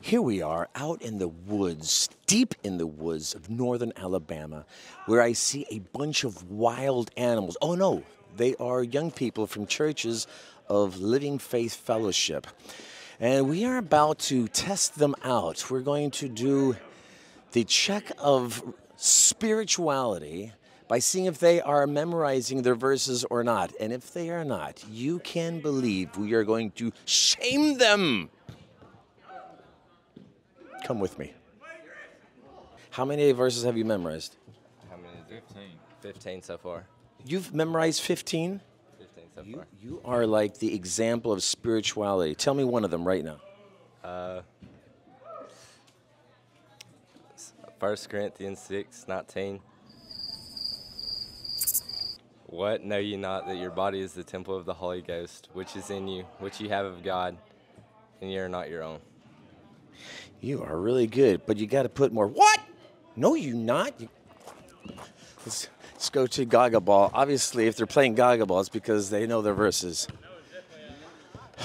Here we are out in the woods, deep in the woods of northern Alabama, where I see a bunch of wild animals. Oh no, they are young people from churches of Living Faith Fellowship. And we are about to test them out. We're going to do the check of spirituality by seeing if they are memorizing their verses or not. And if they are not, you can believe we are going to shame them. Come with me. How many verses have you memorized? How many 15. 15 so far. You've memorized 15? 15 so You, far. you are like the example of spirituality. Tell me one of them right now. Uh, 1 Corinthians 6, 19. What know ye not that your body is the temple of the Holy Ghost, which is in you, which you have of God, and ye are not your own? You are really good, but you got to put more. What? No, you not. You... Let's, let's go to Gaga Ball. Obviously, if they're playing Gaga Ball, it's because they know their verses.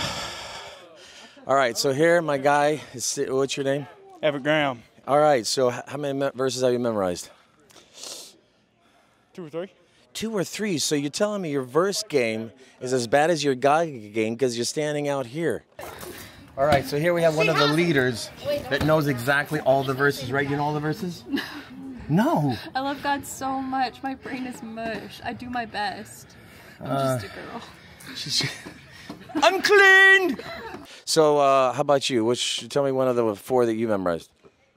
All right, so here, my guy, is, what's your name? Everett Graham. All right, so how many verses have you memorized? Two or three? Two or three. So you're telling me your verse game is as bad as your Gaga game because you're standing out here. All right, so here we have one of the leaders that knows exactly all the verses, right? You know all the verses? No. I love God so much. My brain is mush. I do my best. I'm just a girl. She's unclean. So uh, how about you? Which tell me one of the four that you memorized.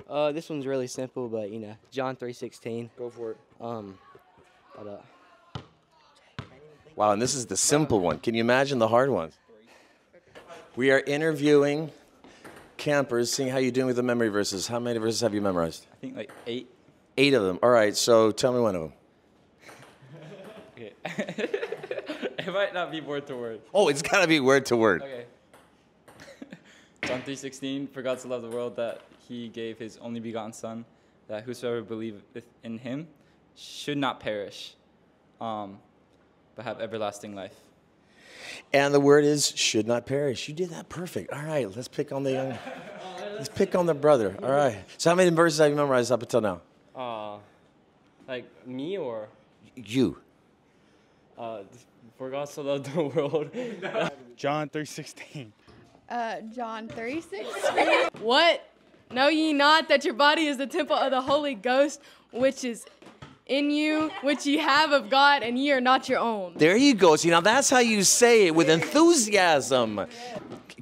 Uh, this one's really simple, but you know, John three sixteen. Go for it. Um, but uh, Wow, and this is the simple one. Can you imagine the hard ones? We are interviewing campers, seeing how you're doing with the memory verses. How many verses have you memorized? I think like eight. Eight of them. All right, so tell me one of them. Okay. it might not be word to word. Oh, it's got to be word to word. Okay. John 3:16 For God so loved the world that he gave his only begotten son that whosoever believeth in him should not perish um, but have everlasting life. And the word is should not perish. You did that perfect. All right, let's pick on the young. Let's pick on the brother. All right. So how many verses have you memorized up until now? Uh, like me or You. uh, for God so loved the world. John three sixteen. Uh, John 3 6. What? Know ye not that your body is the temple of the Holy Ghost, which is in you, which ye have of God, and ye are not your own? There you go. See, now that's how you say it with enthusiasm.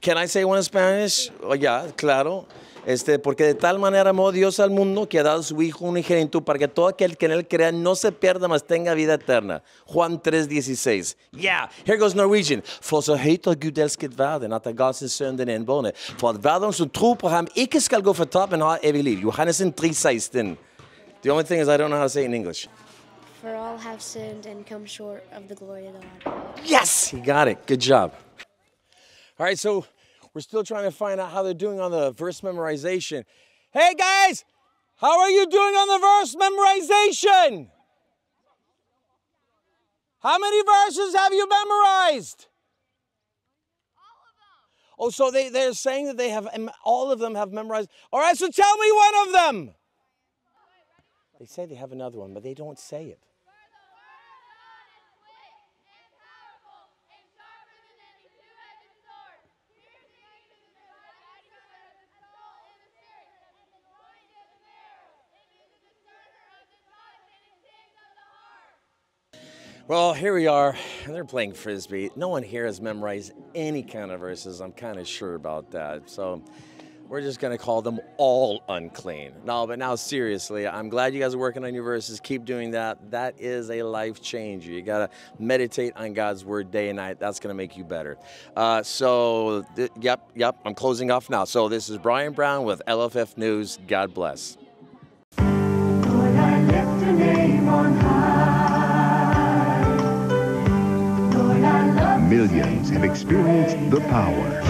Can I say one in Spanish? Oh, yeah, claro. Este, porque de tal manera amó Dios al mundo que ha dado su Hijo unigénito para que todo aquel que en él crea no se pierda, mas tenga vida eterna. Juan 3:16. Yeah, here goes Norwegian. For så høyt har Gud elsket verden at han ga sin sønn den enbårne, for at verden som tror på ham ikke skal gå fortapt, men ha evig liv. Johannes 3:16. The only thing is I don't know how to say it in English. For all have sinned and come short of the glory of God. Yes, he got it. Good job. All right, so we're still trying to find out how they're doing on the verse memorization. Hey guys, how are you doing on the verse memorization? How many verses have you memorized? All of them. Oh, so they, they're saying that they have, all of them have memorized. All right, so tell me one of them. They say they have another one, but they don't say it. Well, here we are, and they're playing frisbee. No one here has memorized any kind of verses. I'm kind of sure about that. So we're just going to call them all unclean. No, but now seriously, I'm glad you guys are working on your verses. Keep doing that. That is a life changer. You got to meditate on God's word day and night. That's going to make you better. Uh, so, th- yep, yep, I'm closing off now. So this is Brian Brown with LFF News. God bless. Millions have experienced the power,